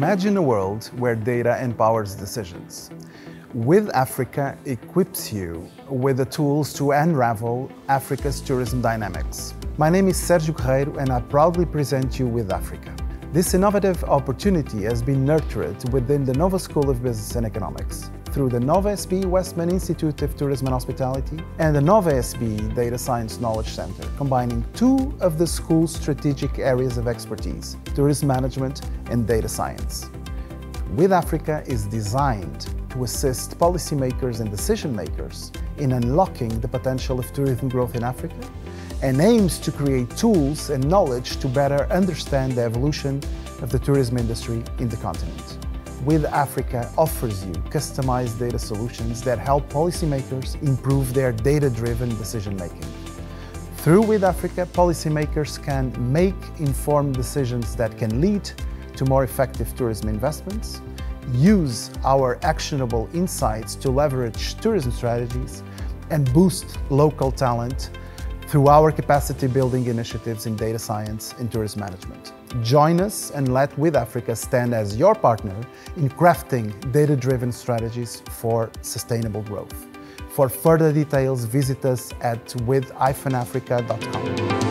Imagine a world where data empowers decisions. WiTH Africa equips you with the tools to unravel Africa's tourism dynamics. My name is Sergio Guerreiro and I proudly present you with Africa. This innovative opportunity has been nurtured within the Nova School of Business and Economics through the Nova SBE Westmont Institute of Tourism and Hospitality and the Nova SBE Data Science Knowledge Center, combining two of the school's strategic areas of expertise, tourism management and data science. WiTH Africa is designed to assist policymakers and decision makers in unlocking the potential of tourism growth in Africa and aims to create tools and knowledge to better understand the evolution of the tourism industry in the continent. WiTH Africa offers you customized data solutions that help policymakers improve their data-driven decision-making. Through WiTH Africa, policymakers can make informed decisions that can lead to more effective tourism investments, use our actionable insights to leverage tourism strategies, and boost local talent through our capacity building initiatives in data science and tourism management. Join us and let WiTH Africa stand as your partner in crafting data-driven strategies for sustainable growth. For further details, visit us at withafrica.com.